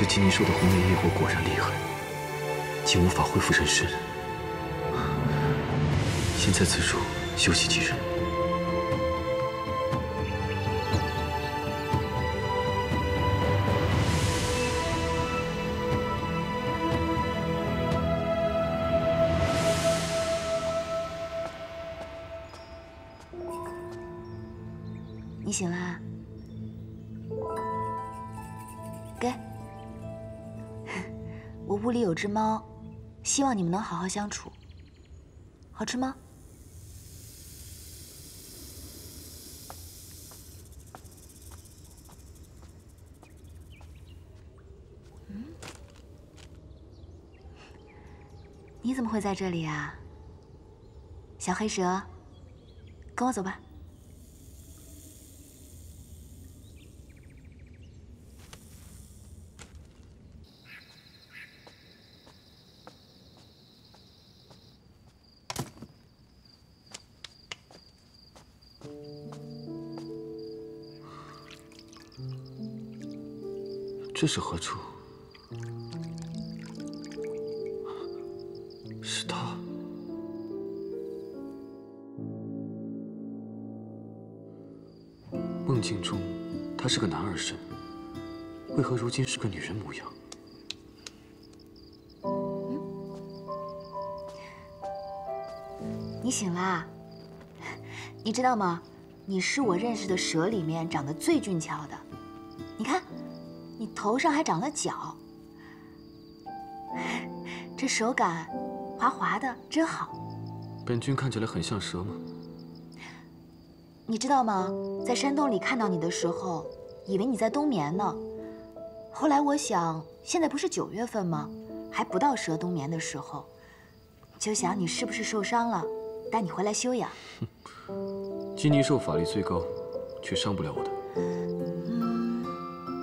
这金银兽的红莲业火果然厉害，竟无法恢复人身。先在此处休息几日。有只猫，希望你们能好好相处。好吃吗？嗯，你怎么会在这里啊？小黑蛇，跟我走吧。这是何处？是他。梦境中，他是个男儿身，为何如今是个女人模样？你醒啦？你知道吗？你是我认识的蛇里面长得最俊俏的。你看，你头上还长了角，这手感滑滑的，真好。本君看起来很像蛇吗？你知道吗？在山洞里看到你的时候，以为你在冬眠呢。后来我想，现在不是九月份吗？还不到蛇冬眠的时候，就想你是不是受伤了，带你回来休养。金泥兽法力最高，却伤不了我的。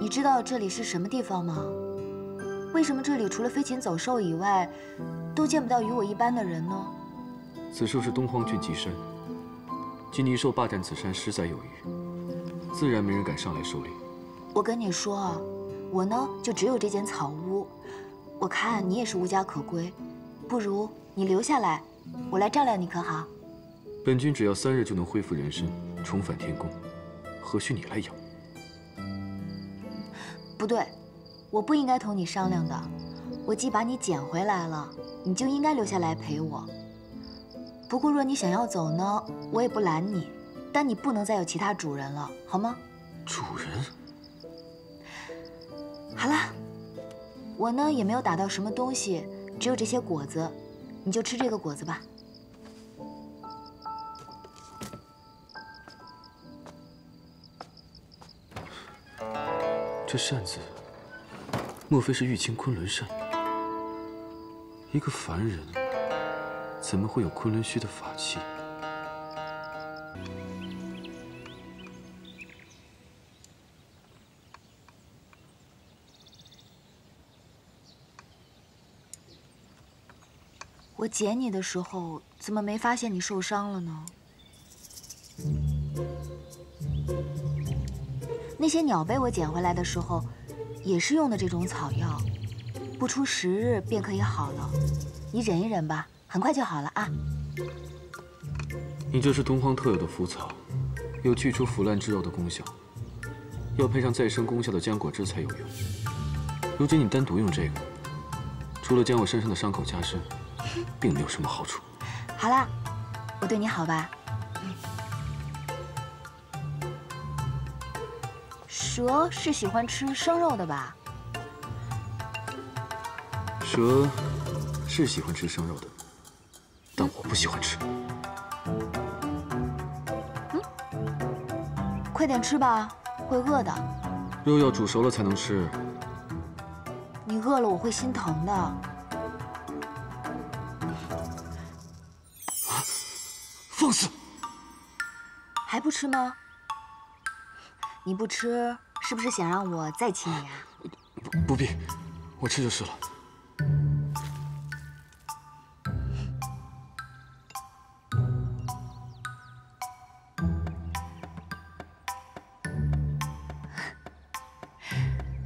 嗯，你知道这里是什么地方吗？为什么这里除了飞禽走兽以外，都见不到与我一般的人呢？此处是东荒郡极山，金泥兽霸占此山十载有余，自然没人敢上来狩猎。我跟你说啊，我呢就只有这间草屋，我看你也是无家可归，不如你留下来，我来照料你，可好？本君只要三日就能恢复人身，重返天宫，何须你来养？不对，我不应该同你商量的。我既把你捡回来了，你就应该留下来陪我。不过若你想要走呢，我也不拦你，但你不能再有其他主人了，好吗？主人。好了，我呢也没有打到什么东西，只有这些果子，你就吃这个果子吧。这扇子，莫非是玉清昆仑扇？一个凡人，怎么会有昆仑虚的法器？我捡你的时候，怎么没发现你受伤了呢？那些鸟被我捡回来的时候，也是用的这种草药，不出十日便可以好了。你忍一忍吧，很快就好了啊。你这是东荒特有的腐草，有去除腐烂之肉的功效，要配上再生功效的浆果汁才有用。如今你单独用这个，除了将我身上的伤口加深，并没有什么好处。好啦，我对你好吧？蛇是喜欢吃生肉的吧？蛇是喜欢吃生肉的，但我不喜欢吃。嗯，快点吃吧，会饿的。肉要煮熟了才能吃。你饿了我会心疼的。啊！放肆！还不吃吗？你不吃，是不是想让我再亲你啊？不不必，我吃就是了。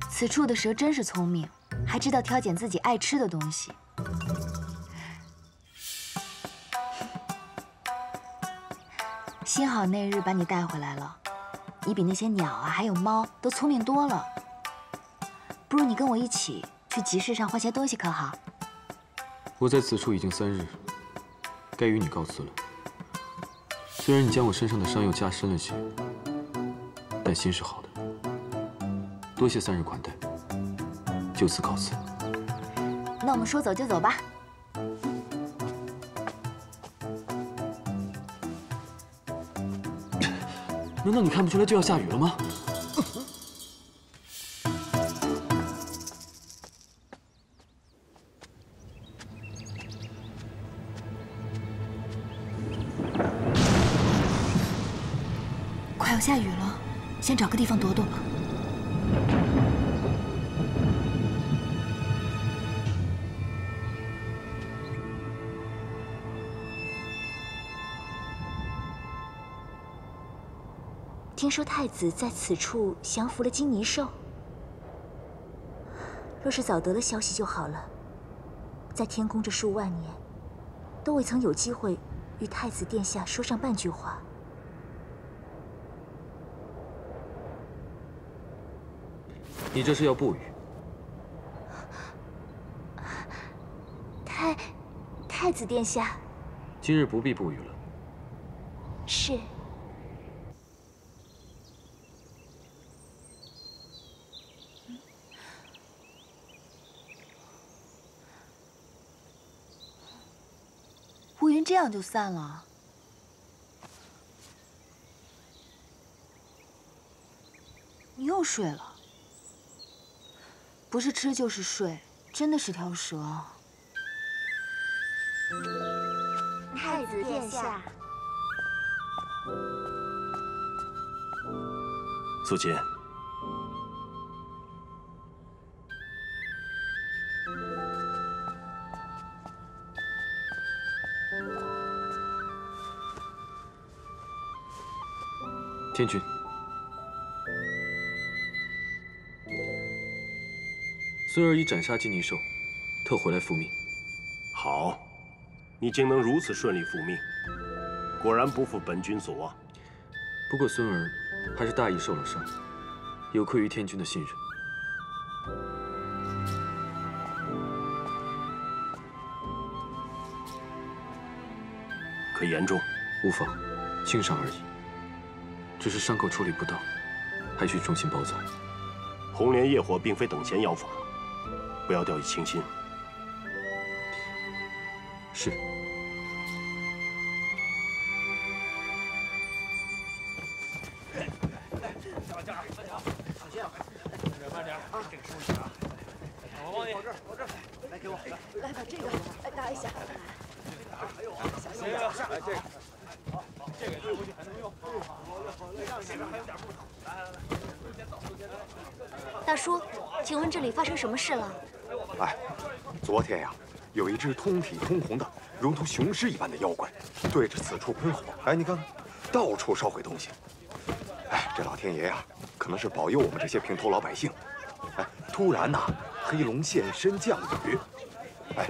此处的蛇真是聪明，还知道挑拣自己爱吃的东西。幸好那日把你带回来了，你比那些鸟啊还有猫都聪明多了。不如你跟我一起去集市上换些东西，可好？我在此处已经三日，该与你告辞了。虽然你将我身上的伤又加深了些，但心是好的。多谢三日款待，就此告辞。那我们说走就走吧。难道你看不出来就要下雨了吗？快要下雨了，先找个地方躲躲吧。听说太子在此处降服了金泥兽，若是早得了消息就好了。在天宫这数万年，都未曾有机会与太子殿下说上半句话。你这是要不语？太太子殿下，今日不必不语了。是。这样就散了。你又睡了，不是吃就是睡，真的是条蛇。太子殿下，素锦，天君，孙儿已斩杀金泥兽，特回来复命。好，你竟能如此顺利复命，果然不负本君所望。不过孙儿还是大意受了伤，有愧于天君的信任。可严重？无妨，轻伤而已。只是伤口处理不当，还需重新包扎。红莲业火并非等闲妖法，不要掉以轻心。是。大叔，请问这里发生什么事了？哎，昨天呀，有一只通体通红的，如同雄狮一般的妖怪，对着此处喷火。哎，你看看，到处烧毁东西。哎，这老天爷呀，可能是保佑我们这些平头老百姓。哎，突然呐，黑龙现身降雨，哎，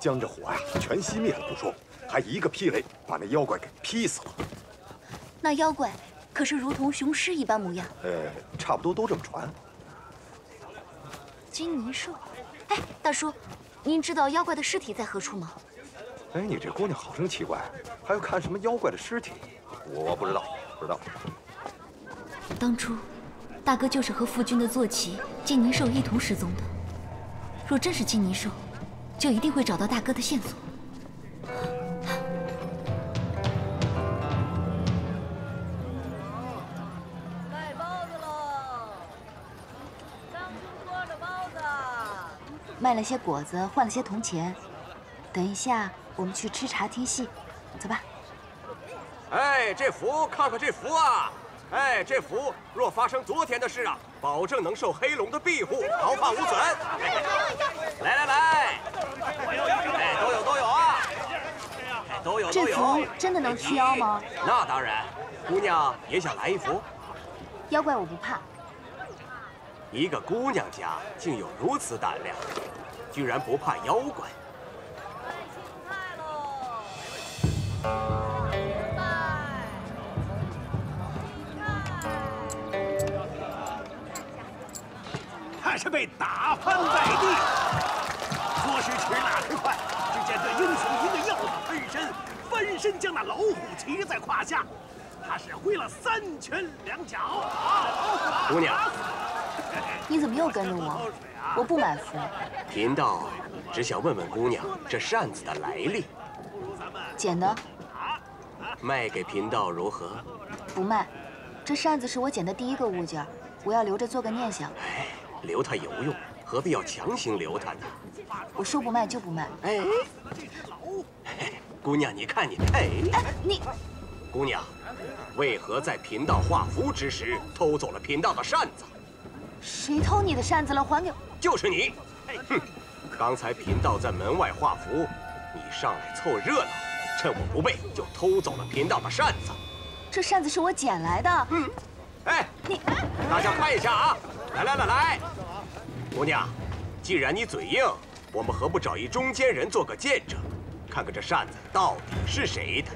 将这火呀全熄灭了不说，还一个劈雷把那妖怪给劈死了。那妖怪可是如同雄狮一般模样。呃，差不多都这么传。金泥兽，哎，大叔，您知道妖怪的尸体在何处吗？哎，你这姑娘好生奇怪，还要看什么妖怪的尸体？我不知道，不知道。当初，大哥就是和父君的坐骑金泥兽一同失踪的。若真是金泥兽，就一定会找到大哥的线索。卖了些果子，换了些铜钱。等一下，我们去吃茶听戏，走吧。哎，这符，看看这符啊！哎，这符若发生昨天的事啊，保证能受黑龙的庇护，毫发无损。来来来，哎，都有都有啊！哎，都有都这有。符真的能驱妖吗？那当然，姑娘也想来一幅？妖怪我不怕。一个姑娘家竟有如此胆量，居然不怕妖怪。菜喽！他是被打翻在地，说时迟那时快，只见这英雄一个鹞子分身，翻身将那老虎骑在胯下，他是挥了三拳两脚，姑娘，你怎么又跟着我？我不买符，贫道只想问问姑娘这扇子的来历，捡的卖给贫道如何？不卖。这扇子是我捡的第一个物件，我要留着做个念想。哎，留它有用，何必要强行留它呢？我说不卖就不卖。哎，嘿姑娘，你看你，哎，哎，你姑娘，为何在贫道画符之时偷走了贫道的扇子？谁偷你的扇子了？还给我！就是你！哼，刚才贫道在门外画符，你上来凑热闹，趁我不备就偷走了贫道的扇子。这扇子是我捡来的。嗯，哎，你大家看一下啊！来来来来，姑娘，既然你嘴硬，我们何不找一中间人做个见证，看看这扇子到底是谁的？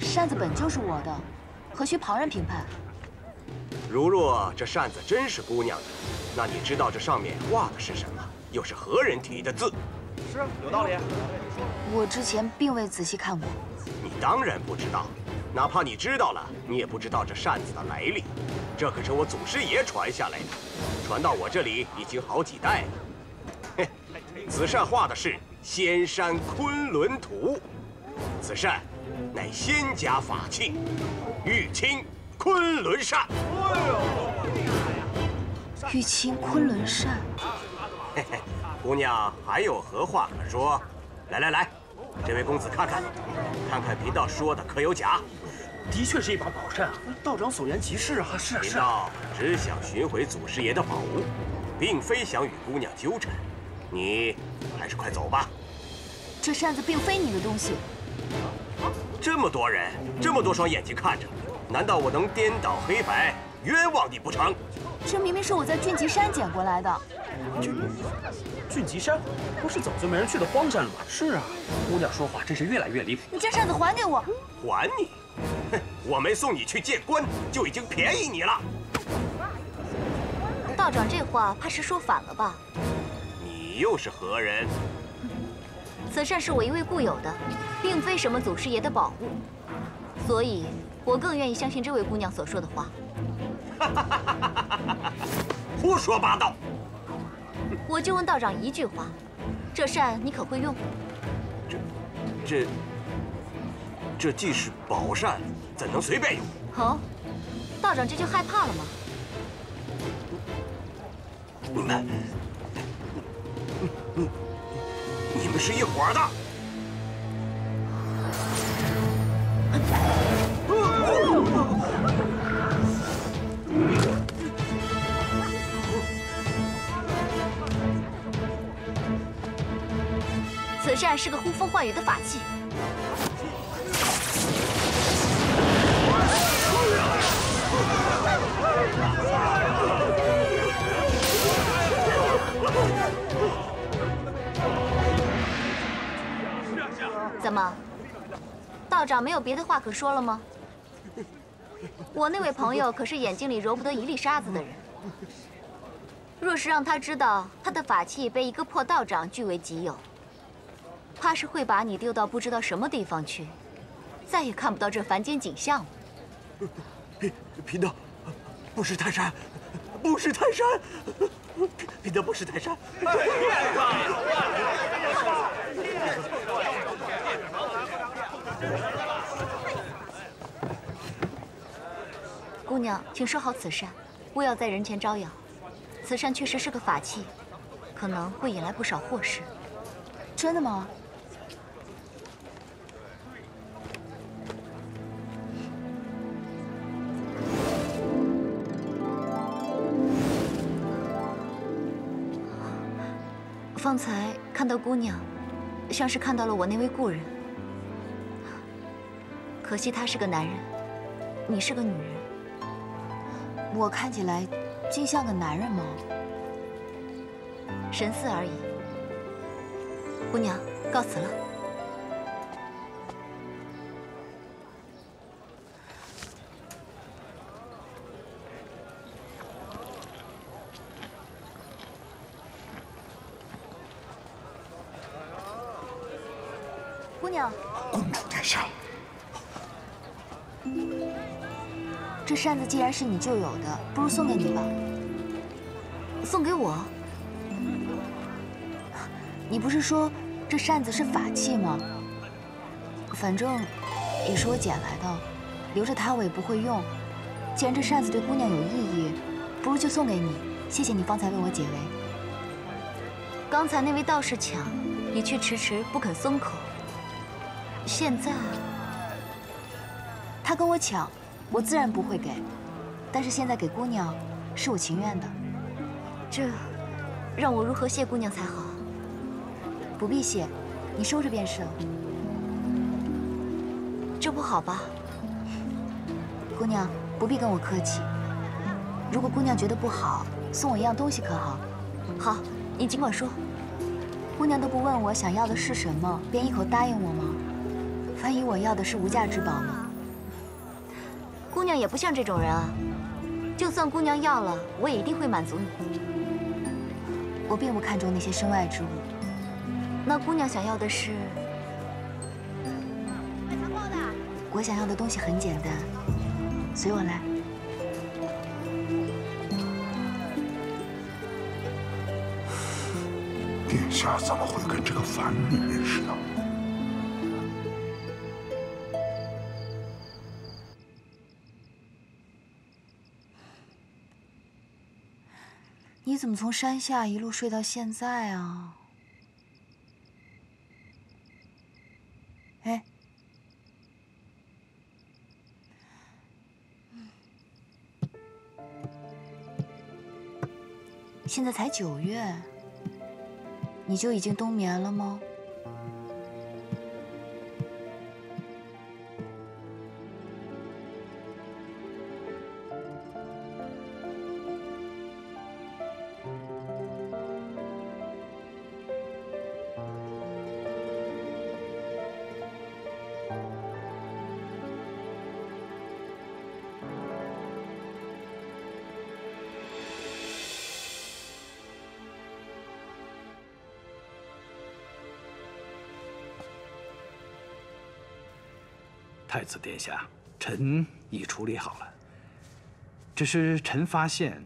扇子本就是我的，何须旁人评判？如若这扇子真是姑娘的，那你知道这上面画的是什么？又是何人题的字？是有道理。我之前并未仔细看过。你当然不知道，哪怕你知道了，你也不知道这扇子的来历。这可是我祖师爷传下来的，传到我这里已经好几代了。嘿，此扇画的是仙山昆仑图，此扇乃仙家法器，玉清昆仑扇。玉清昆仑扇，嘿嘿，姑娘还有何话可说？来来来，这位公子看看，看看贫道说的可有假？的确是一把宝扇啊，道长所言极是啊，是啊贫道只想寻回祖师爷的宝物，并非想与姑娘纠缠。你还是快走吧。这扇子并非你的东西。这么多人，这么多双眼睛看着，难道我能颠倒黑白，冤枉你不成？这明明是我在俊极山捡过来的。俊俊极山，不是早就没人去的荒山了吗？是啊，姑娘说话真是越来越离谱。你将扇子还给我！还你？哼，我没送你去见官，就已经便宜你了。道长这话怕是说反了吧？你又是何人？此扇是我一位故友的，并非什么祖师爷的宝物，所以我更愿意相信这位姑娘所说的话。胡说八道！我就问道长一句话：这扇你可会用？这这这既是宝扇，怎能随便用？哦，道长这就害怕了吗？是一伙的！此扇是个呼风唤雨的法器。怎么，道长没有别的话可说了吗？我那位朋友可是眼睛里揉不得一粒沙子的人，若是让他知道他的法器被一个破道长据为己有，怕是会把你丢到不知道什么地方去，再也看不到这凡间景象了。贫贫道不识泰山，不识泰山，贫贫道不识泰山。姑娘，请收好此扇，勿要在人前招摇。此扇确实是个法器，可能会引来不少祸事。真的吗？方才看到姑娘，像是看到了我那位故人。可惜他是个男人你是个女人我看起来竟像个男人吗？神似而已。姑娘告辞了。扇子既然是你旧有的，不如送给你吧。送给我？你不是说这扇子是法器吗？反正也是我捡来的，留着它我也不会用。既然这扇子对姑娘有意义，不如就送给你。谢谢你方才为我解围。刚才那位道士抢，你却迟迟不肯松口。现在他跟我抢，我自然不会给。但是现在给姑娘，是我情愿的。这让我如何谢姑娘才好？不必谢，你收着便是了。这不好吧？姑娘不必跟我客气。如果姑娘觉得不好，送我一样东西可好？好，你尽管说。姑娘都不问我想要的是什么，便一口答应我吗？万一我要的是无价之宝呢？姑娘也不像这种人啊。就算姑娘要了，我也一定会满足你。我并不看重那些身外之物。那姑娘想要的是？我想要的东西很简单，随我来。殿下怎么会跟这个凡女人似的？你怎么从山下一路睡到现在啊？哎，现在才九月，你就已经冬眠了吗？太子殿下，臣已处理好了。只是臣发现，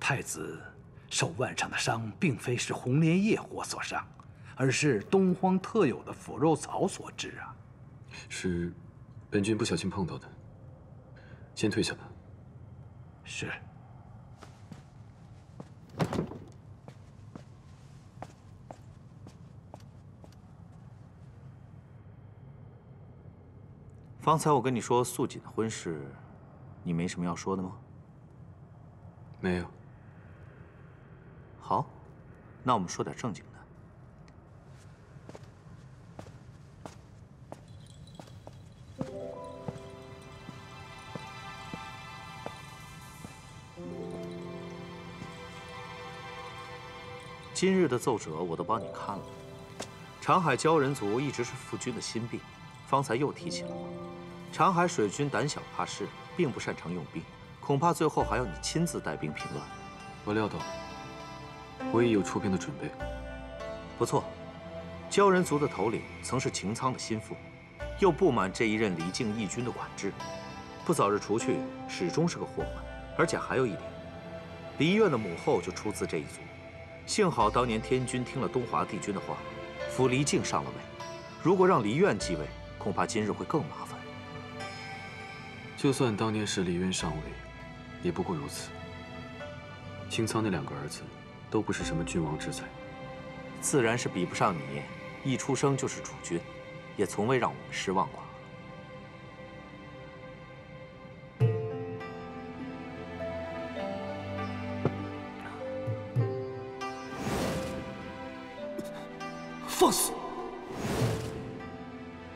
太子手腕上的伤并非是红莲业火所伤，而是东荒特有的腐肉草所致啊！是本君不小心碰到的。先退下吧。是。方才我跟你说素锦的婚事，你没什么要说的吗？没有。好，那我们说点正经的。今日的奏折我都帮你看了，长海鲛人族一直是父君的心病，方才又提起了我。长海水军胆小怕事，并不擅长用兵，恐怕最后还要你亲自带兵平乱。我料到，我已有出兵的准备。不错，鲛人族的头领曾是擎苍的心腹，又不满这一任离境义军的管制，不早日除去，始终是个祸患。而且还有一点，离院的母后就出自这一族。幸好当年天君听了东华帝君的话，扶离境上了位。如果让离院继位，恐怕今日会更麻烦。就算当年是李渊上位，也不过如此。清仓那两个儿子，都不是什么君王之才，自然是比不上你。一出生就是储君，也从未让我们失望过。放肆！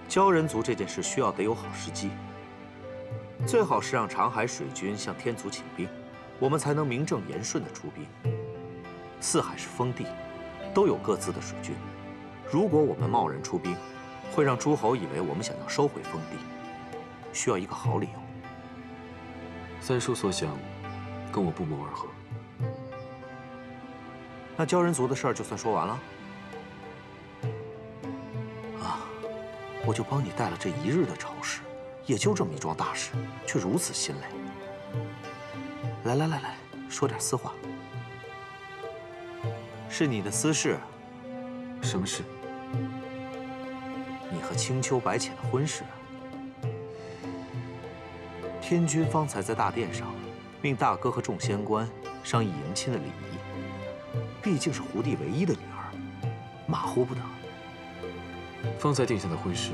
鲛人族这件事需要得有好时机。最好是让长海水军向天族请兵，我们才能名正言顺的出兵。四海是封地，都有各自的水军。如果我们贸然出兵，会让诸侯以为我们想要收回封地，需要一个好理由。三叔所想，跟我不谋而合。那鲛人族的事儿就算说完了。啊，我就帮你带了这一日的朝事，也就这么一桩大事，却如此心累。来来来来，说点私话。是你的私事。什么事？你和青丘白浅的婚事。天君方才在大殿上，命大哥和众仙官商议迎亲的礼仪。毕竟是胡帝唯一的女儿，马虎不得。方才定下的婚事，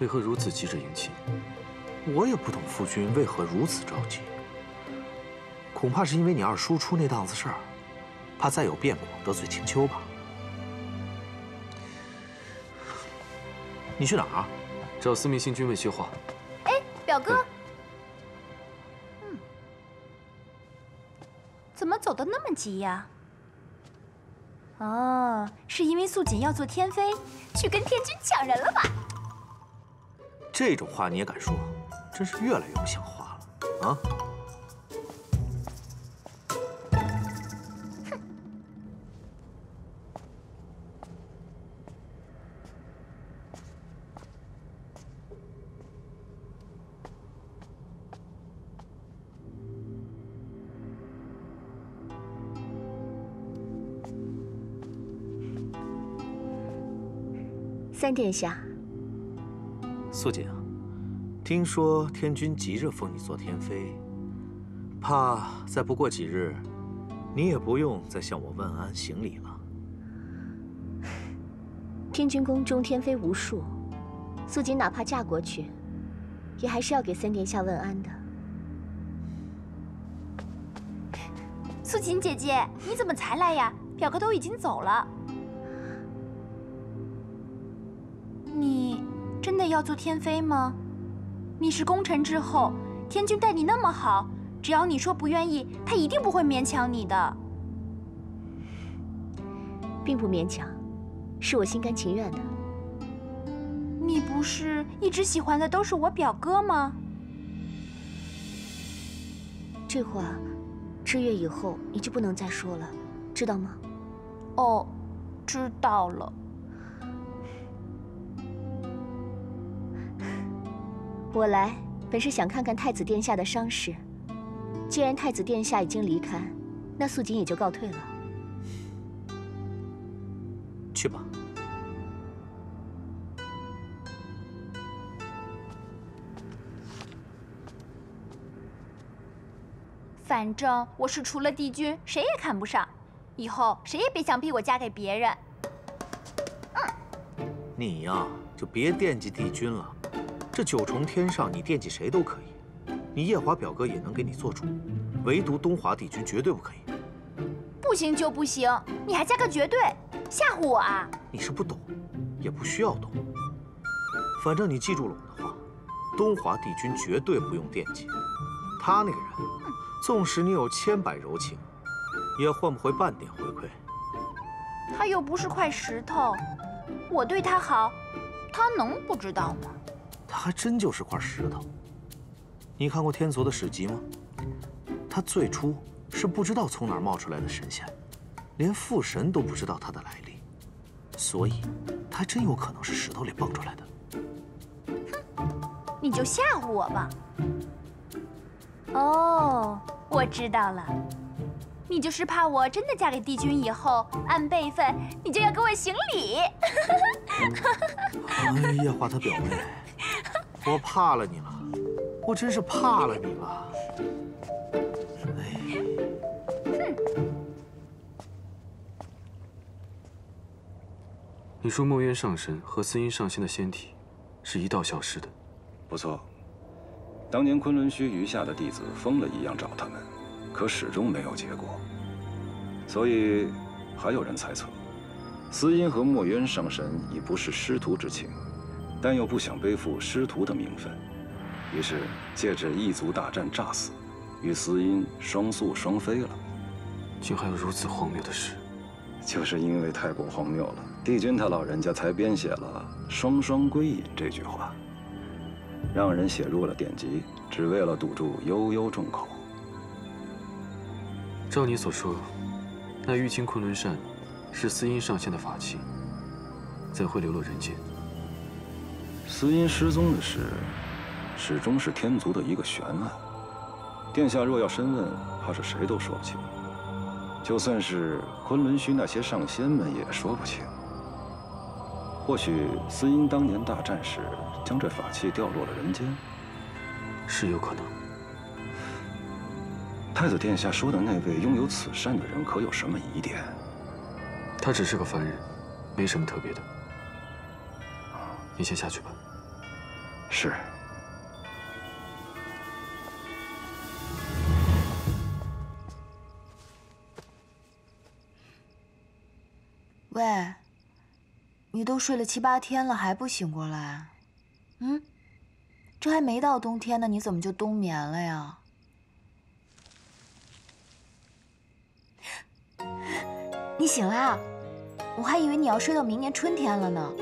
为何如此急着迎亲？我也不懂夫君为何如此着急。恐怕是因为你二叔出那档子事儿，怕再有变故得罪青丘吧。你去哪儿？找司命星君问些话。哎，表哥，嗯，怎么走的那么急呀？哦，是因为素锦要做天妃，去跟天君抢人了吧？这种话你也敢说，真是越来越不像话了。啊！三殿下，素锦啊，听说天君急着封你做天妃，怕再不过几日，你也不用再向我问安行礼了。天君宫中天妃无数，素锦哪怕嫁过去，也还是要给三殿下问安的。素锦姐姐，你怎么才来呀？表哥都已经走了。要做天妃吗？你是功臣之后，天君待你那么好，只要你说不愿意，他一定不会勉强你的。并不勉强，是我心甘情愿的。你不是一直喜欢的都是我表哥吗？这话，知月以后你就不能再说了，知道吗？哦，知道了。我来本是想看看太子殿下的伤势，既然太子殿下已经离开，那素锦也就告退了。去吧。反正我是除了帝君谁也看不上，以后谁也别想逼我嫁给别人。你呀，就别惦记帝君了。这九重天上，你惦记谁都可以，你夜华表哥也能给你做主，唯独东华帝君绝对不可以。不行就不行，你还加个绝对，吓唬我啊？你是不懂，也不需要懂。反正你记住了我的话，东华帝君绝对不用惦记。他那个人，纵使你有千百柔情，也换不回半点回馈。他又不是块石头，我对他好，他能不知道吗？他还真就是块石头。你看过天族的史籍吗？他最初是不知道从哪儿冒出来的神仙，连父神都不知道他的来历，所以他真有可能是石头里蹦出来的。哼，你就吓唬我吧。哦，我知道了，你就是怕我真的嫁给帝君以后，按辈分你就要给我行礼。哎呀，华他表妹。我怕了你了，我真是怕了你了。哎，哼！你说墨渊上神和司音上仙的仙体是一道消失的？不错，当年昆仑虚余下的弟子疯了一样找他们，可始终没有结果。所以，还有人猜测，司音和墨渊上神已不是师徒之情。但又不想背负师徒的名分，于是借着异族大战诈死，与司音双宿双飞了。竟还有如此荒谬的事！就是因为太过荒谬了，帝君他老人家才编写了“双双归隐”这句话，让人写入了典籍，只为了堵住悠悠众口。照你所说，那玉清昆仑扇是司音上仙的法器，怎会流落人间？司音失踪的事，始终是天族的一个悬案。殿下若要深问，怕是谁都说不清。就算是昆仑虚那些上仙们也说不清。或许司音当年大战时，将这法器掉落了人间，是有可能。太子殿下说的那位拥有此扇的人，可有什么疑点？他只是个凡人，没什么特别的。你先下去吧。是。喂，你都睡了七八天了，还不醒过来？嗯，这还没到冬天呢，你怎么就冬眠了呀？你醒啦？我还以为你要睡到明年春天了呢。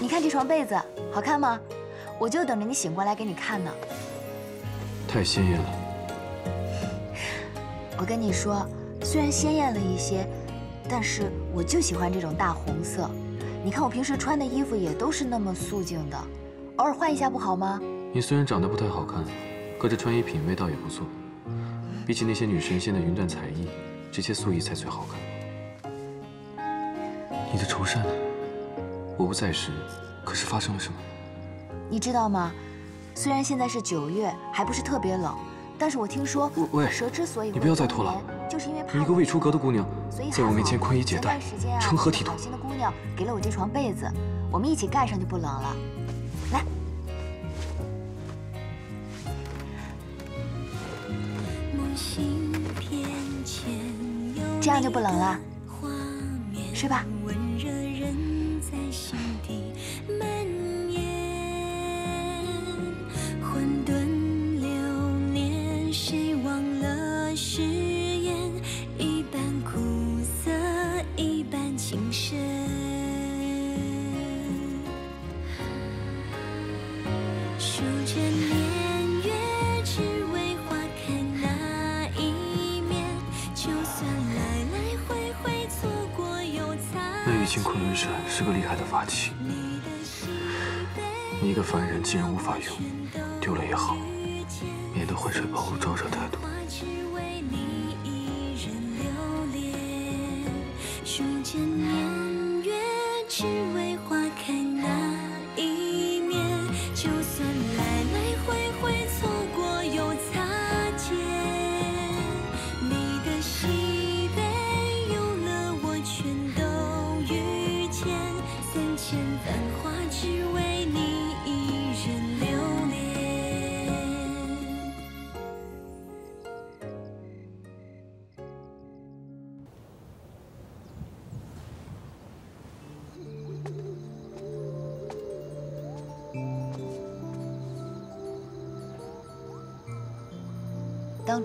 你看这床被子好看吗？我就等着你醒过来给你看呢。太鲜艳了。我跟你说，虽然鲜艳了一些。但是我就喜欢这种大红色，你看我平时穿的衣服也都是那么素净的，偶尔换一下不好吗？你虽然长得不太好看，可这穿衣品味倒也不错。比起那些女神仙的云缎彩衣，这些素衣才最好看。你的绸扇呢？我不在时，可是发生了什么？你知道吗？虽然现在是九月，还不是特别冷，但是我听说蛇之所以你不要再拖了。就是因为你一个未出阁的姑娘，在我面前宽衣解带，成何体统？好心的姑娘给了我这床被子，我们一起盖上就不冷了。来，这样就不冷了。睡吧。那玉清昆仑扇是个厉害的法器，你一个凡人既然无法用，丢了也好，免得浑水暴露招惹太多。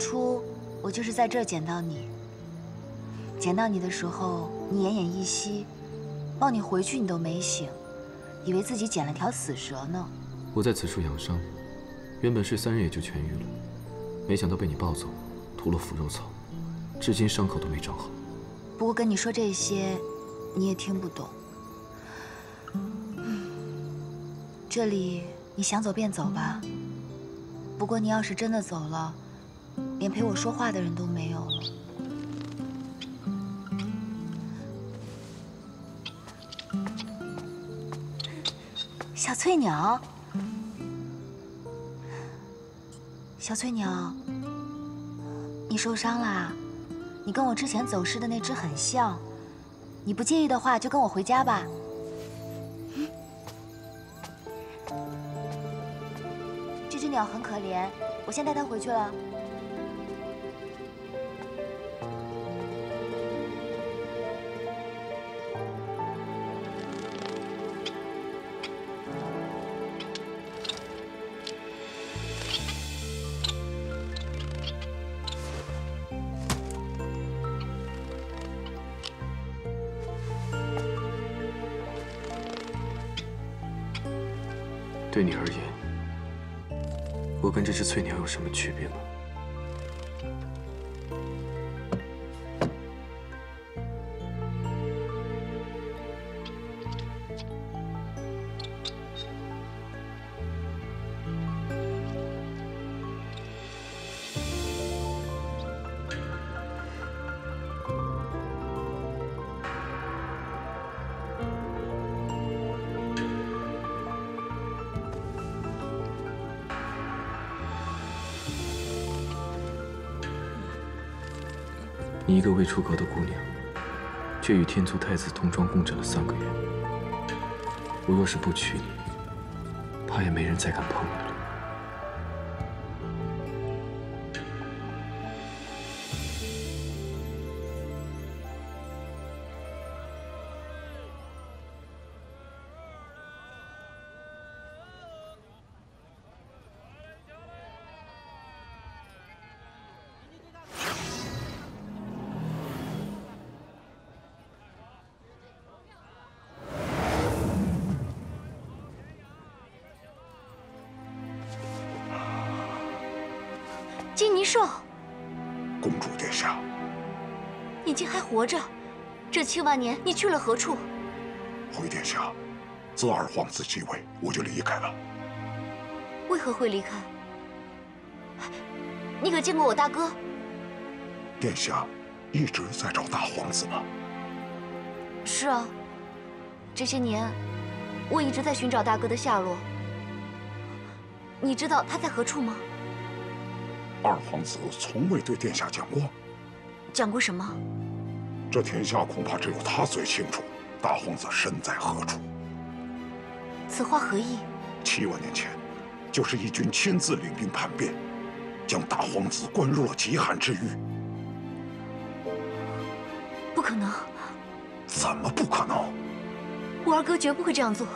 初我就是在这儿捡到你。捡到你的时候，你奄奄一息，抱你回去你都没醒，以为自己捡了条死蛇呢。我在此处养伤，原本睡三日也就痊愈了，没想到被你抱走，涂了腐肉草，至今伤口都没长好。不过跟你说这些，你也听不懂。这里你想走便走吧。不过你要是真的走了，连陪我说话的人都没有了。小翠鸟，小翠鸟，你受伤啦？你跟我之前走失的那只很像，你不介意的话，就跟我回家吧。这只鸟很可怜，我先带它回去了。对你而言，我跟这只翠鸟有什么区别吗？未出阁的姑娘，却与天族太子同床共枕了三个月。我若是不娶你，怕也没人再敢碰你了。七万年，你去了何处？回殿下，自二皇子继位，我就离开了。为何会离开？你可见过我大哥？殿下一直在找大皇子吗？是啊，这些年我一直在寻找大哥的下落。你知道他在何处吗？二皇子从未对殿下讲过。讲过什么？这天下恐怕只有他最清楚，大皇子身在何处。此话何意？七万年前，就是义军亲自领兵叛变，将大皇子关入了极寒之狱。不可能！怎么不可能？我二哥绝不会这样做。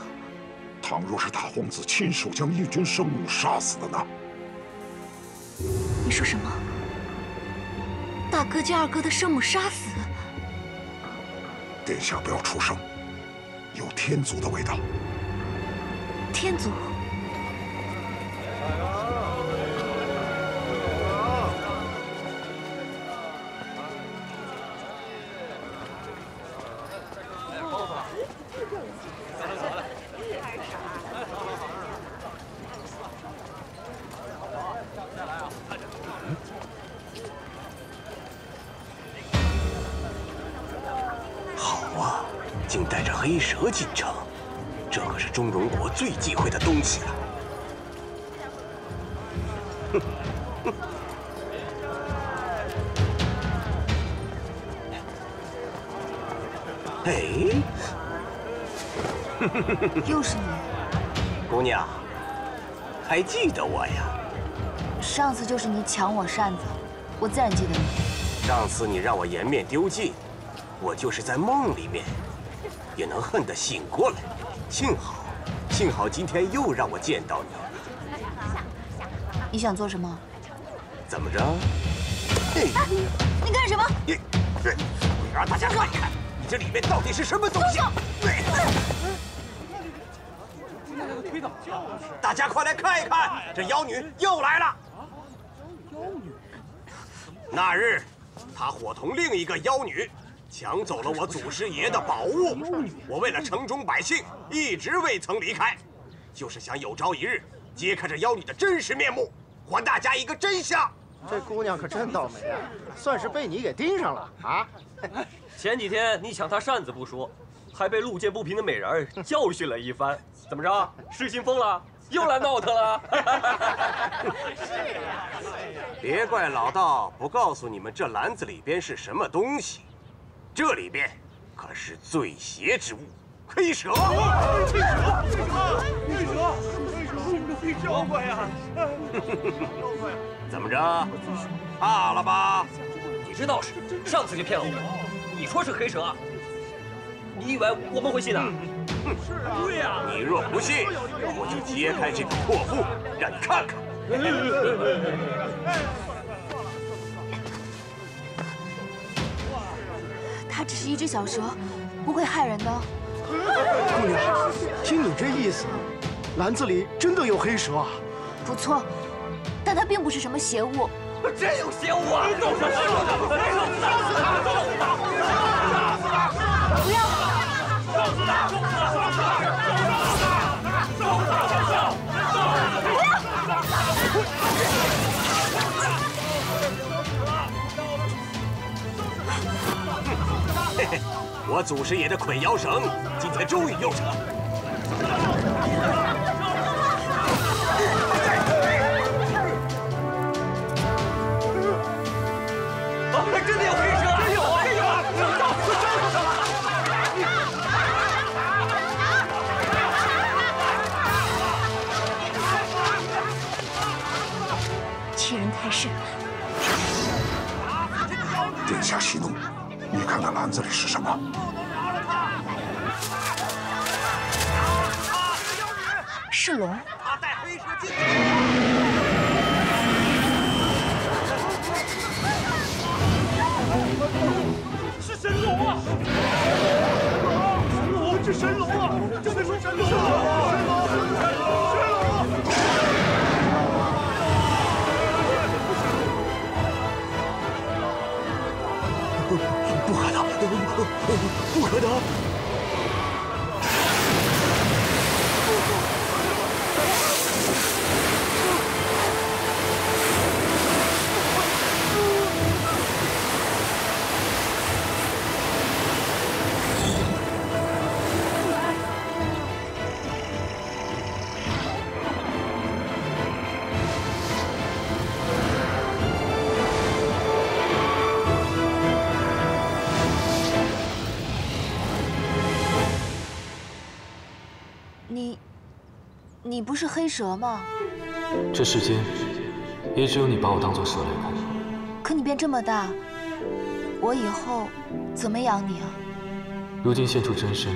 倘若是大皇子亲手将义军生母杀死的呢？你说什么？大哥将二哥的生母杀死？殿下不要出声，有天族的味道。天族？还记得我呀？上次就是你抢我扇子，我自然记得你。上次你让我颜面丢尽，我就是在梦里面也能恨得醒过来。幸好，幸好今天又让我见到你。你想做什么？怎么着？你你干什么？你，我要让大家看看，你这里面到底是什么东西！大家快来看一看，这妖女又来了。妖女。那日，她伙同另一个妖女，抢走了我祖师爷的宝物。我为了城中百姓，一直未曾离开，就是想有朝一日揭开这妖女的真实面目，还大家一个真相。这姑娘可真倒霉啊，算是被你给盯上了啊！前几天你抢她扇子不说，还被路见不平的美人教训了一番，怎么着？失心疯了？又来闹腾了？别怪老道不告诉你们这篮子里边是什么东西，这里边可是最邪之物——黑蛇。黑蛇，黑蛇，黑蛇，妖怪呀！怎么着？怕了吧？你这道士上次就骗了我，你说是黑蛇，你以为我们会信啊？是啊，对呀。你若不信，我就揭开这个破布，让你看看。它只是一只小蛇，不会害人的。姑娘，听你这意思，篮子里真的有黑蛇啊！不错，但它并不是什么邪物。真有邪物啊！不要！嘿嘿，我祖师爷的捆妖绳今天终于用上了。殿下息怒，你看看篮子里是什么？是龙。他带黑蛇进去。是神龙啊！神龙，是神龙啊！不可能！黑蛇吗？这世间也只有你把我当做蛇来看。可你变这么大，我以后怎么养你啊？如今现出真身，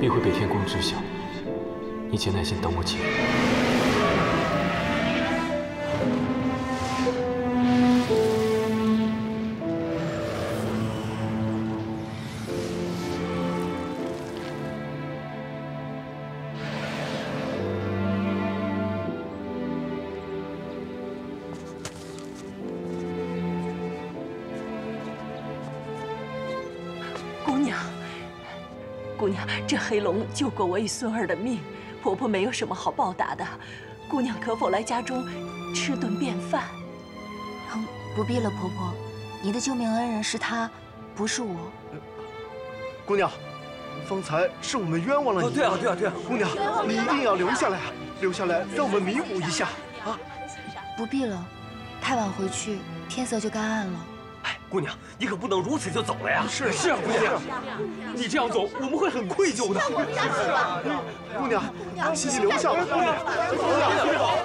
必会被天公知晓。你且耐心等我几日。黑龙救过我与孙儿的命，婆婆没有什么好报答的。姑娘可否来家中吃顿便饭？嗯，不必了，婆婆，你的救命恩人是他，不是我。姑娘，方才是我们冤枉了你。对啊，对啊，对啊！姑娘，你一定要留下来啊！留下来，让我们弥补一下啊！不必了，太晚回去，天色就该暗了。哎，姑娘，你可不能如此就走了呀！是是啊，姑娘，你这样走，我们会很愧疚的。姑娘，你留下吧，姑娘，姑娘，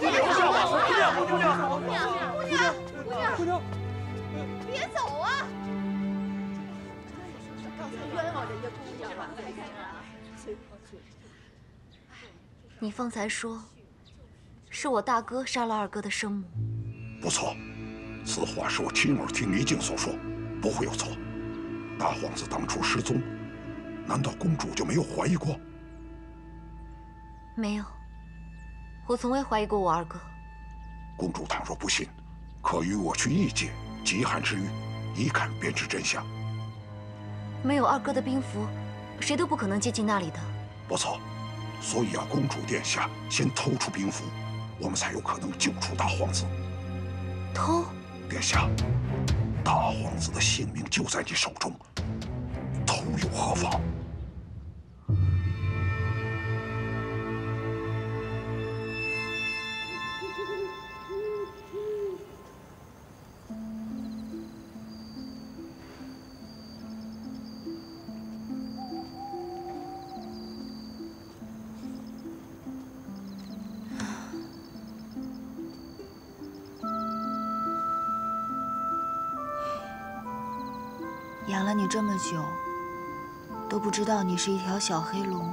你留下吧，姑娘，姑娘，姑娘，姑娘，姑娘，别走啊！刚才冤枉人家姑娘了。你方才说，是我大哥杀了二哥的生母。不错，此话是我亲耳听离镜所说，不会有错。大皇子当初失踪，难道公主就没有怀疑过？没有，我从未怀疑过我二哥。公主倘若不信，可与我去异界极寒之域，一看便知真相。没有二哥的兵符，谁都不可能接近那里的。不错，所以要公主殿下先偷出兵符，我们才有可能救出大皇子。偷？殿下，大皇子的性命就在你手中，偷又何妨？这么久都不知道你是一条小黑龙。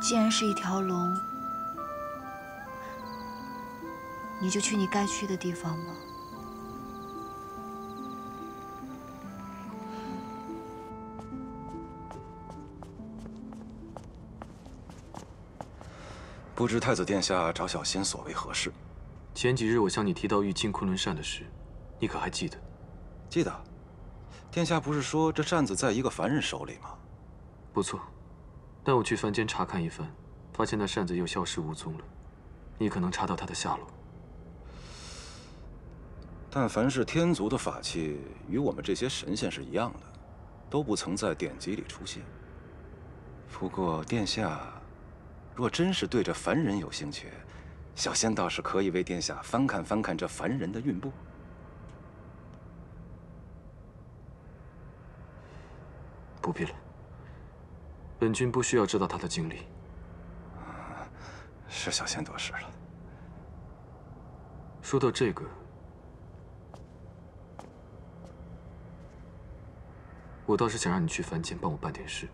既然是一条龙你就去你该去的地方吧。不知太子殿下找小仙所为何事？前几日我向你提到玉清昆仑扇的事，你可还记得？记得。殿下不是说这扇子在一个凡人手里吗？不错，但我去凡间查看一番，发现那扇子又消失无踪了。你可能查到它的下落。但凡是天族的法器，与我们这些神仙是一样的，都不曾在典籍里出现。不过殿下，若真是对这凡人有兴趣，小仙倒是可以为殿下翻看翻看这凡人的韵簿。不必了，本君不需要知道他的经历。是小仙多事了。说到这个，我倒是想让你去凡间帮我办点事。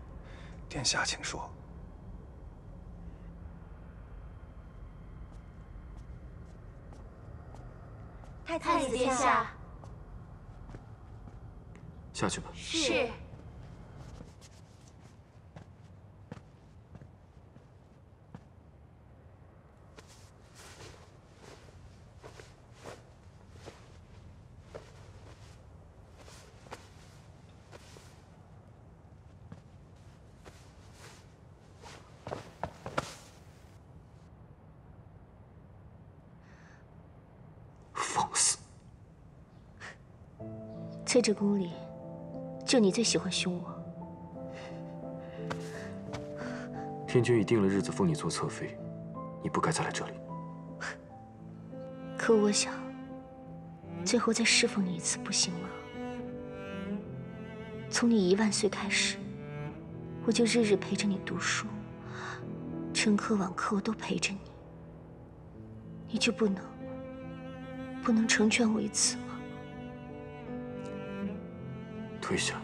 殿下，请说。太子殿下，下去吧。是。翠芝宫里，就你最喜欢凶我。天君已定了日子封你做侧妃，你不该再来这里。可我想，最后再侍奉你一次，不行吗？从你一万岁开始，我就日日陪着你读书，晨课晚课我都陪着你。你就不能，不能成全我一次吗？退下。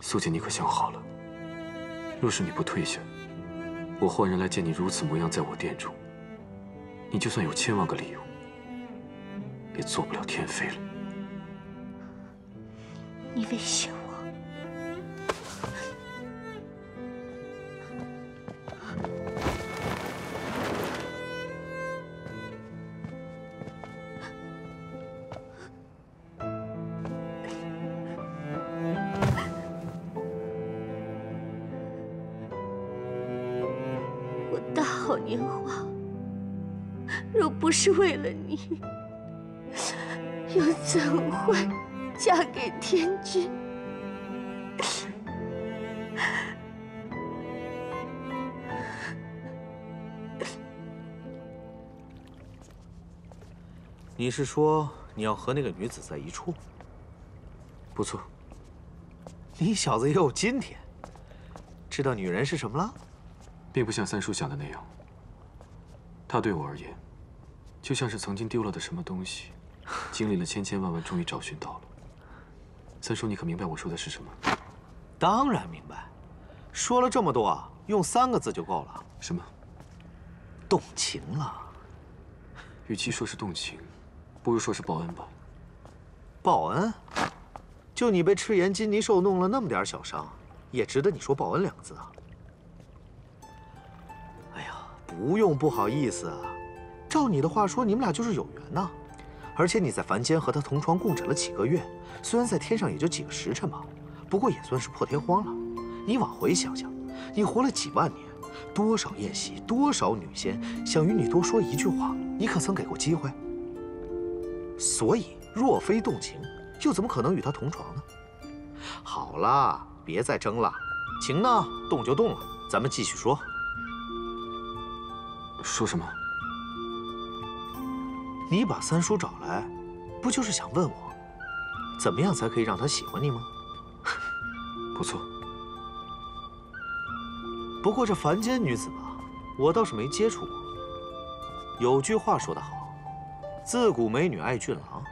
素锦，你可想好了？若是你不退下，我换人来见你如此模样，在我殿中，你就算有千万个理由，也做不了天妃了。你威胁是为了你，又怎会嫁给天君？你是说你要和那个女子在一处？不错。你小子也有今天，知道女人是什么了？并不像三叔想的那样。她对我而言，就像是曾经丢了的什么东西，经历了千千万万，终于找寻到了。三叔，你可明白我说的是什么？当然明白。说了这么多，用三个字就够了。什么？动情了。与其说是动情，不如说是报恩吧。报恩？就你被赤炎金泥兽弄了那么点小伤，也值得你说报恩两个字啊？哎呀，不用不好意思啊。照你的话说，你们俩就是有缘呐。而且你在凡间和他同床共枕了几个月，虽然在天上也就几个时辰吧，不过也算是破天荒了。你往回想想，你活了几万年，多少宴席，多少女仙想与你多说一句话，你可曾给过机会？所以，若非动情，又怎么可能与他同床呢？好了，别再争了，情呢，动就动了，咱们继续说。说什么？你把三叔找来，不就是想问我，怎么样才可以让他喜欢你吗？不错。不过这凡间女子吧，我倒是没接触过。有句话说得好，自古美女爱俊郎，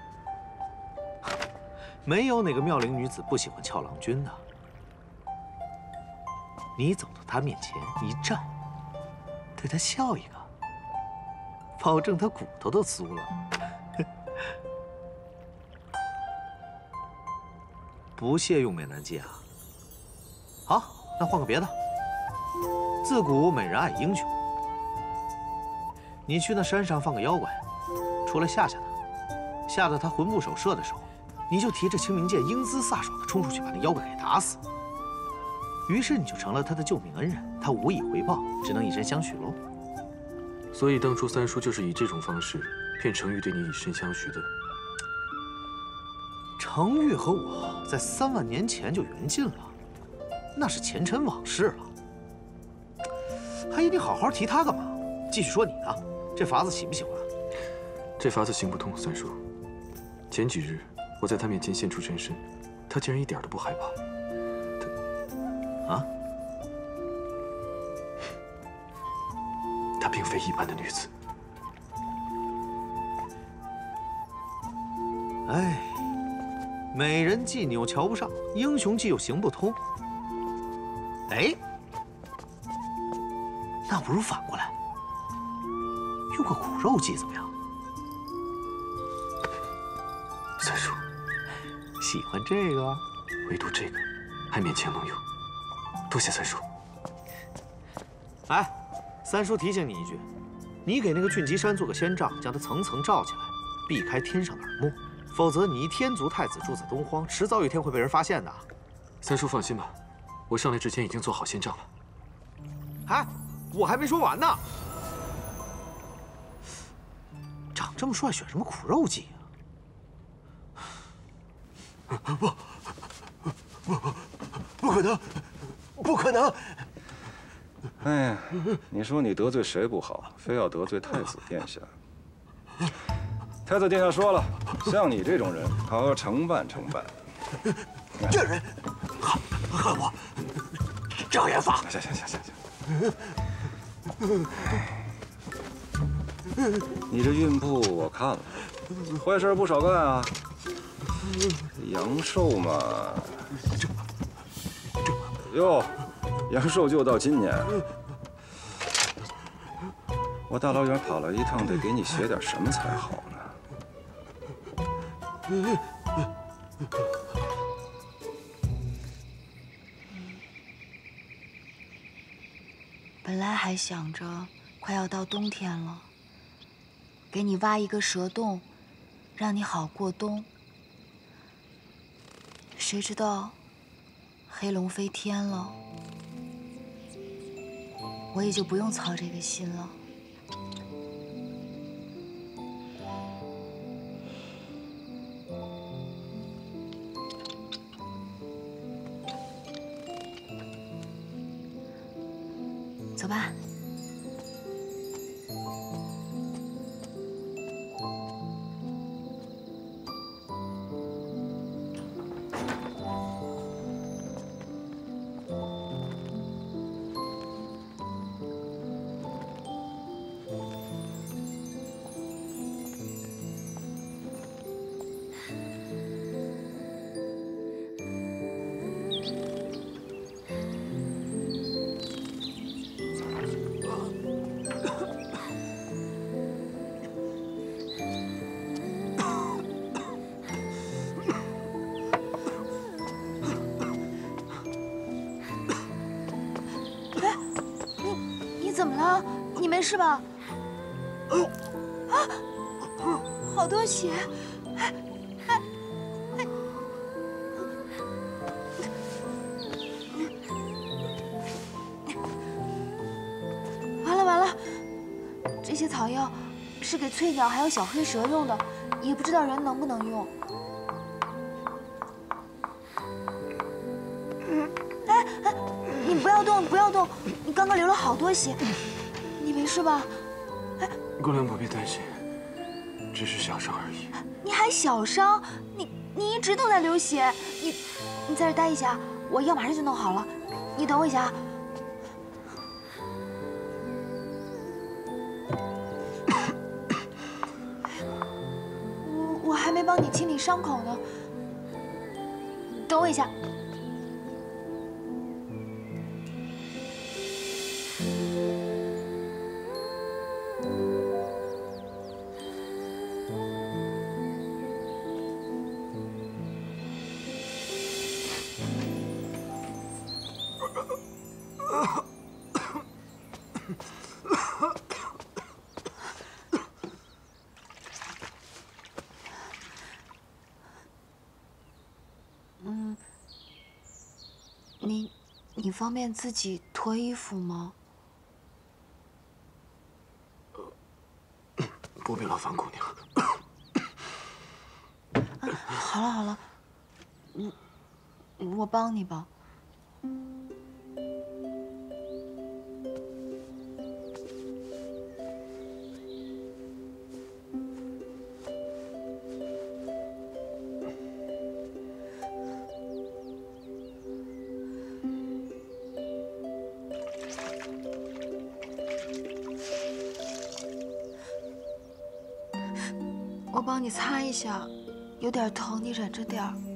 没有哪个妙龄女子不喜欢俏郎君的。你走到她面前一站，对她笑一个，保证他骨头都酥了。不屑用美男计啊？好，那换个别的。自古美人爱英雄，你去那山上放个妖怪，出来吓吓他，吓得他魂不守舍的时候，你就提着清明剑，英姿飒爽的冲出去，把那妖怪给打死。于是你就成了他的救命恩人，他无以回报，只能以身相许喽。所以当初三叔就是以这种方式骗程昱对你以身相许的。程昱和我在三万年前就缘尽了，那是前尘往事了。还一定好好提他干嘛？继续说你呢，这法子行不行啊？这法子行不通，三叔。前几日我在他面前现出真身，他竟然一点都不害怕。他啊？她并非一般的女子。哎，美人计你又瞧不上，英雄计又行不通。哎，那不如反过来，用个苦肉计怎么样？三叔，喜欢这个？唯独这个，还勉强能用。多谢三叔。哎，三叔提醒你一句，你给那个俊吉山做个仙帐，将它层层罩起来，避开天上的耳目，否则你一天族太子住在东荒，迟早有一天会被人发现的。三叔放心吧，我上来之前已经做好仙帐了。哎，我还没说完呢。长这么帅，选什么苦肉计啊？不不，不，不可能，不可能！哎呀，你说你得罪谁不好，非要得罪太子殿下？太子殿下说了，像你这种人，好好承办承办。这人恨恨我，障眼法。行行行行行。你这运布我看了，坏事不少干啊。阳寿嘛，哟，阳寿就到今年。我大老远跑了一趟，得给你写点什么才好呢？本来还想着快要到冬天了，给你挖一个蛇洞，让你好过冬。谁知道黑龙飞天了，我也就不用操这个心了。你没事吧？啊！好多血！哎哎！完了完了！这些草药是给翠鸟还有小黑蛇用的，也不知道人能不能用。哎哎！你不要动，不要动！你刚刚流了好多血，没事吧？哎，姑娘不必担心，只是小伤而已。你还小伤？你你一直都在流血，你你在这待一下，我药马上就弄好了。你等我一下啊。我我还没帮你清理伤口呢，等我一下。方便自己脱衣服吗？不必劳烦姑娘。好了好了，我我帮你吧。点疼，你忍着点儿。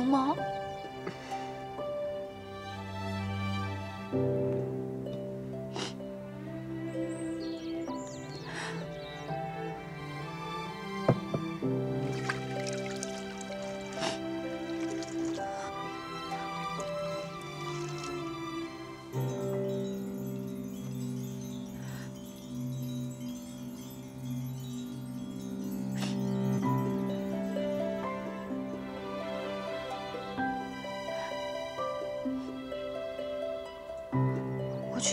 疼吗？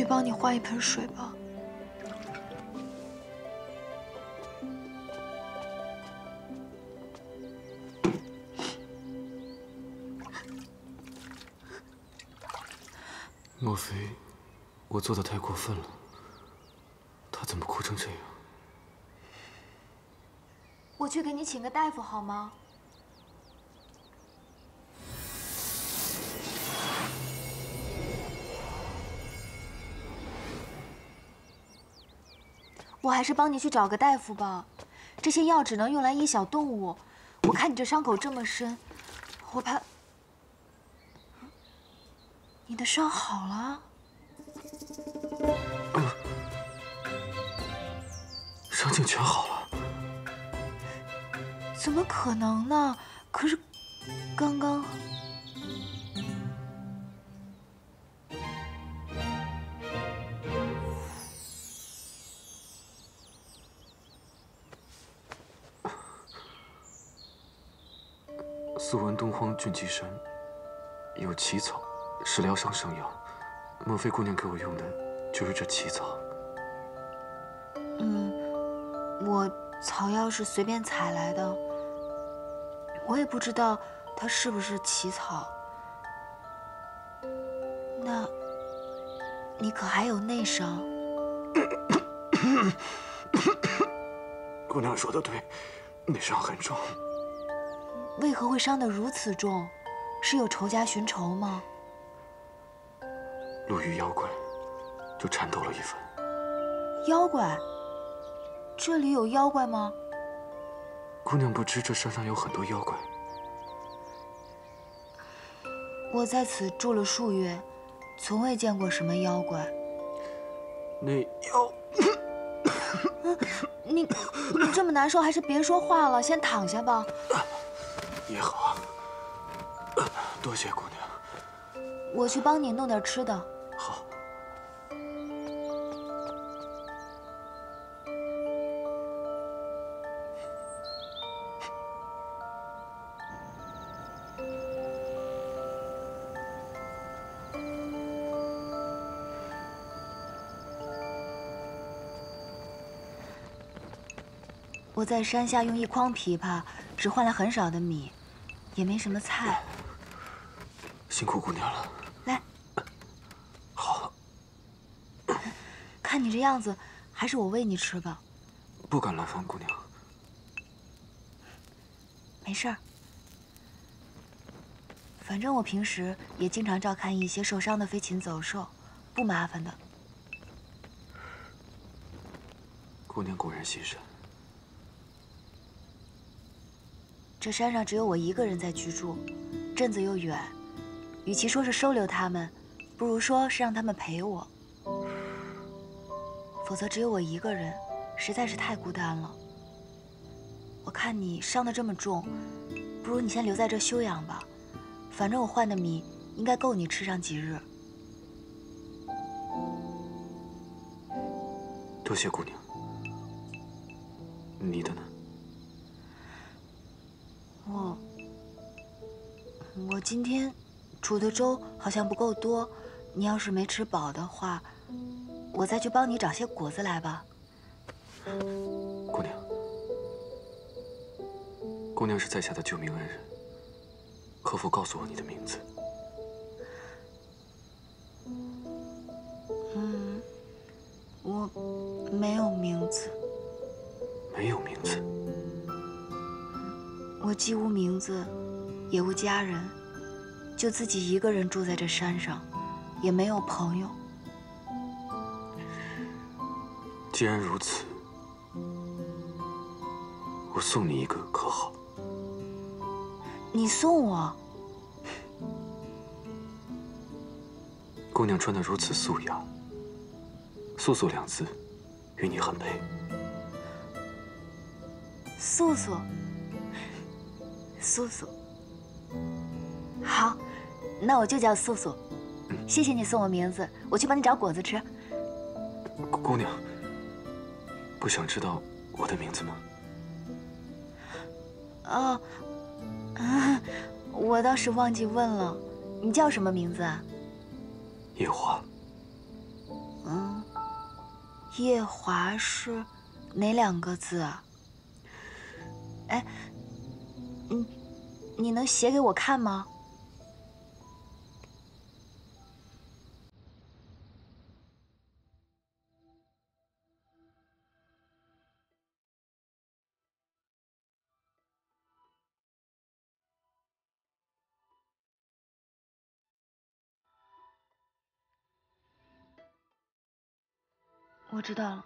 帮你换一盆水吧。莫非我做的太过分了？他怎么哭成这样？我去给你请个大夫好吗？还是帮你去找个大夫吧。这些药只能用来医小动物。我看你这伤口这么深，我怕你的伤好了。伤竟全好了。怎么可能呢？可是刚刚素闻东荒俊极山有奇草，是疗伤圣药。莫非姑娘给我用的就是这奇草？嗯，我草药是随便采来的，我也不知道它是不是奇草。那，你可还有内伤？姑娘说的对，内伤很重。为何会伤得如此重？是有仇家寻仇吗？路遇妖怪，就缠斗了一番。妖怪？这里有妖怪吗？姑娘不知这山上有很多妖怪。我在此住了数月，从未见过什么妖怪。那妖……你你这么难受，还是别说话了，先躺下吧。也好，多谢姑娘。我去帮你弄点吃的。好。我在山下用一筐枇杷，只换了很少的米，也没什么菜。辛苦姑娘了。来。好。看你这样子，还是我喂你吃吧。不敢劳烦姑娘。没事儿，反正我平时也经常照看一些受伤的飞禽走兽，不麻烦的。姑娘果然心善。这山上只有我一个人在居住，镇子又远，与其说是收留他们，不如说是让他们陪我。否则只有我一个人，实在是太孤单了。我看你伤得这么重，不如你先留在这休养吧。反正我换的米应该够你吃上几日。多谢姑娘。你的呢？我我今天煮的粥好像不够多，你要是没吃饱的话，我再去帮你找些果子来吧。姑娘，姑娘是在下的救命恩人，可否告诉我你的名字？嗯，我没有名字。没有名字。我既无名字，也无家人，就自己一个人住在这山上，也没有朋友。既然如此，我送你一个，可好？你送我？姑娘穿得如此素雅，“素素”两字，与你很配。素素，素素，好，那我就叫素素。谢谢你送我名字，我去帮你找果子吃。姑娘，不想知道我的名字吗？哦，我倒是忘记问了，你叫什么名字啊？夜华。嗯，夜华是哪两个字啊？哎，你你能写给我看吗？我知道了。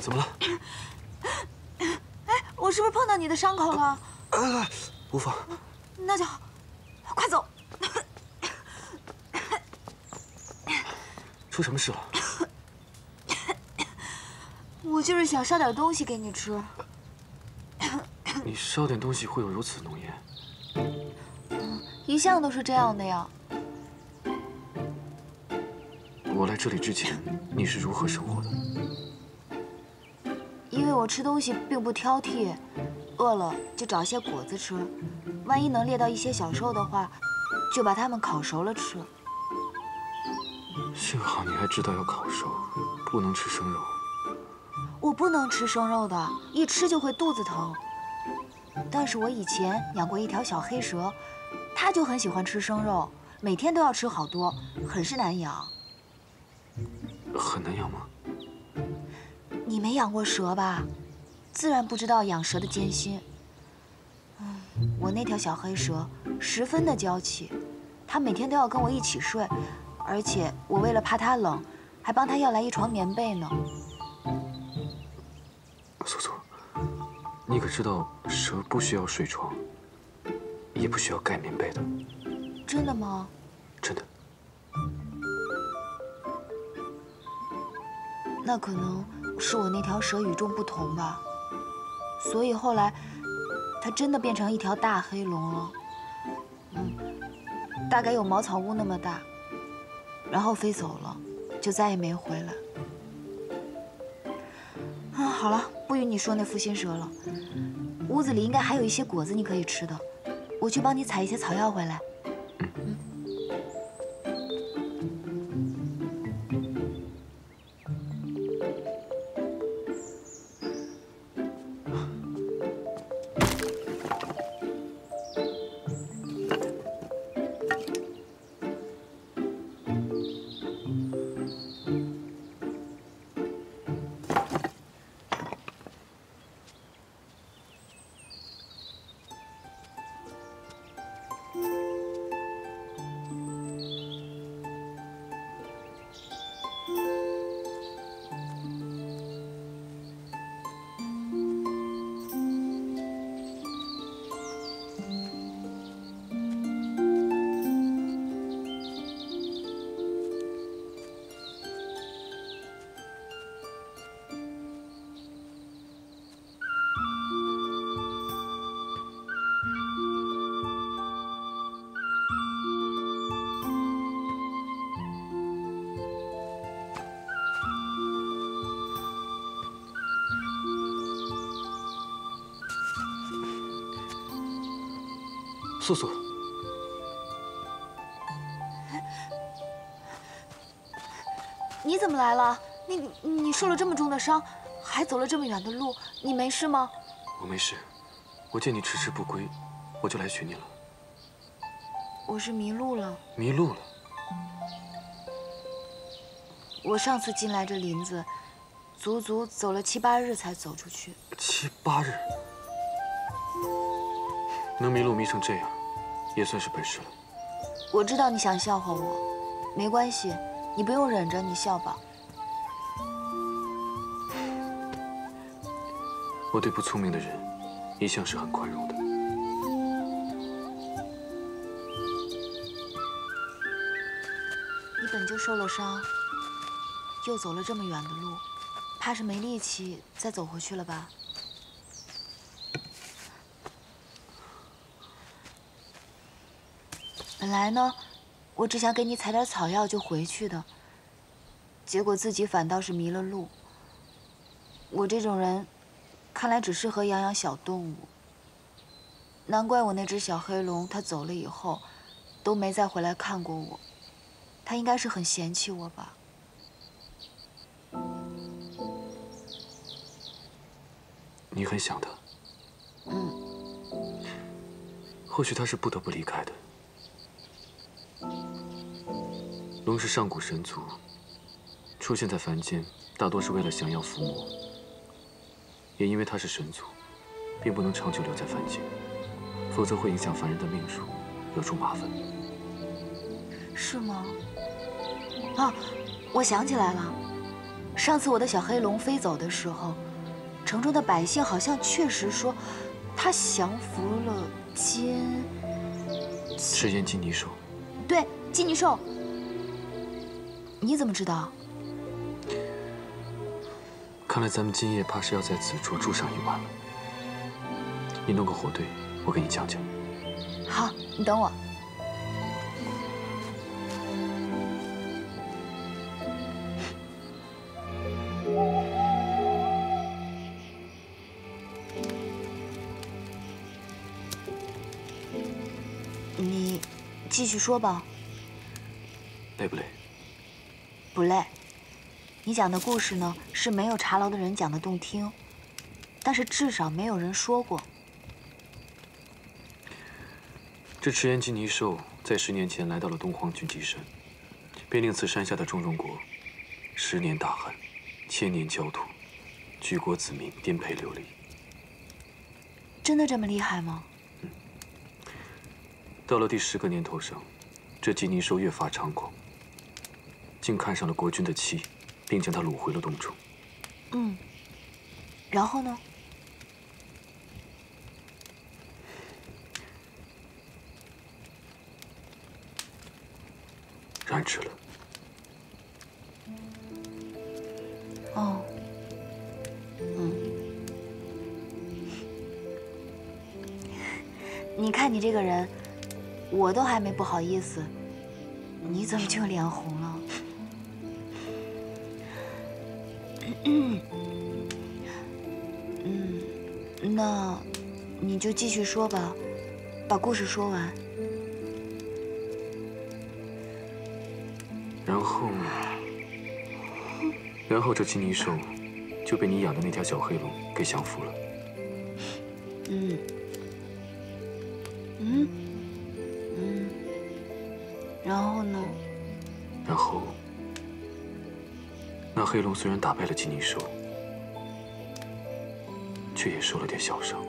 怎么了？哎，我是不是碰到你的伤口了？哎，无妨。那就好，快走。出什么事了？我就是想烧点东西给你吃。你烧点东西会有如此浓烟？一向都是这样的呀。我来这里之前，你是如何生活的？因为我吃东西并不挑剔，饿了就找些果子吃，万一能猎到一些小兽的话，就把它们烤熟了吃。幸好你还知道要烤熟，不能吃生肉。我不能吃生肉的，一吃就会肚子疼。但是我以前养过一条小黑蛇，它就很喜欢吃生肉，每天都要吃好多，很是难养。很难养吗？你没养过蛇吧？自然不知道养蛇的艰辛。嗯，我那条小黑蛇十分的娇气，它每天都要跟我一起睡，而且我为了怕它冷，还帮它要来一床棉被呢。素素，你可知道蛇不需要睡床，也不需要盖棉被的？真的吗？真的。那可能是我那条蛇与众不同吧，所以后来它真的变成一条大黑龙了，嗯，大概有茅草屋那么大，然后飞走了，就再也没回来。啊，好了，不与你说那负心蛇了，屋子里应该还有一些果子你可以吃的，我去帮你采一些草药回来。素素，你怎么来了？你你受了这么重的伤，还走了这么远的路，你没事吗？我没事，我见你迟迟不归，我就来寻你了。我是迷路了。迷路了？我上次进来这林子，足足走了七八日才走出去。七八日？能迷路迷成这样，也算是本事了。我知道你想笑话我，没关系，你不用忍着，你笑吧。我对不聪明的人，一向是很宽容的。你本就受了伤，又走了这么远的路，怕是没力气再走回去了吧？本来呢，我只想给你采点草药就回去的，结果自己反倒是迷了路。我这种人，看来只适合养养小动物。难怪我那只小黑龙，它走了以后，都没再回来看过我。它应该是很嫌弃我吧？你很想它？嗯。或许它是不得不离开的。龙是上古神族，出现在凡间，大多是为了降妖伏魔。也因为他是神族，并不能长久留在凡间，否则会影响凡人的命数，惹出麻烦。是吗？啊，我想起来了，上次我的小黑龙飞走的时候，城中的百姓好像确实说，他降服了金。赤焰金泥兽。对，金泥兽。你怎么知道？看来咱们今夜怕是要在此处住上一晚了。你弄个火堆，我给你讲讲。好，你等我。你继续说吧。累不累？不累。你讲的故事呢，是没有茶楼的人讲的动听，但是至少没有人说过。这赤焰金泥兽在十年前来到了东荒俊极山，便令此山下的中荣国十年大旱，千年焦土，举国子民颠沛流离。真的这么厉害吗？到了第十个年头上，这金泥兽越发猖狂，竟看上了国君的妻，并将她掳回了洞中。嗯。然后呢？染指了。哦。嗯。你看你这个人，我都还没不好意思，你怎么就脸红了？嗯嗯，那你就继续说吧，把故事说完。然后，然后这金泥兽就被你养的那条小黑龙给降服了。嗯，嗯，嗯，然后呢？黑龙虽然打败了金尼兽，却也受了点小伤。